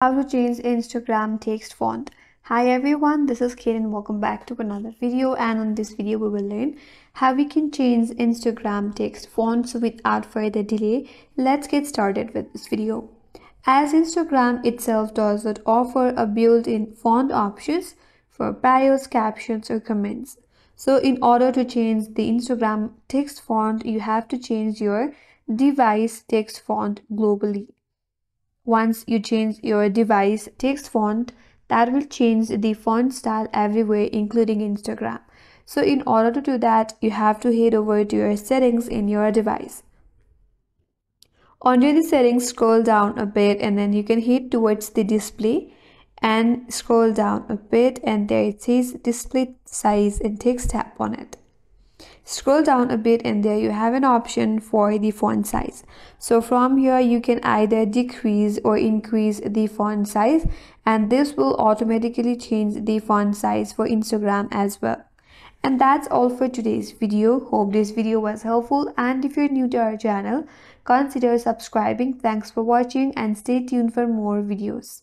how to change Instagram text font. Hi everyone, this is Kate and welcome back to another video and on this video we will learn how we can change Instagram text fonts without further delay, let's get started with this video. As Instagram itself does not offer a built-in font options for bios, captions or comments. So in order to change the Instagram text font, you have to change your device text font globally. Once you change your device text font, that will change the font style everywhere, including Instagram. So in order to do that, you have to head over to your settings in your device. Under the settings, scroll down a bit and then you can head towards the display and scroll down a bit and there it says display size and text tap on it. Scroll down a bit and there you have an option for the font size. So from here you can either decrease or increase the font size and this will automatically change the font size for Instagram as well. And that's all for today's video. Hope this video was helpful and if you're new to our channel, consider subscribing. Thanks for watching and stay tuned for more videos.